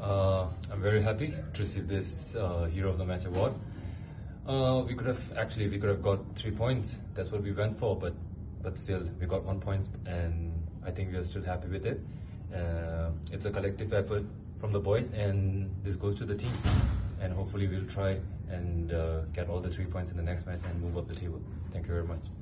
Uh, I'm very happy to receive this uh, Hero of the Match award. Uh, we could have actually we could have got three points. That's what we went for, but but still we got one point, and I think we are still happy with it. Uh, it's a collective effort from the boys, and this goes to the team. And hopefully we'll try and uh, get all the three points in the next match and move up the table. Thank you very much.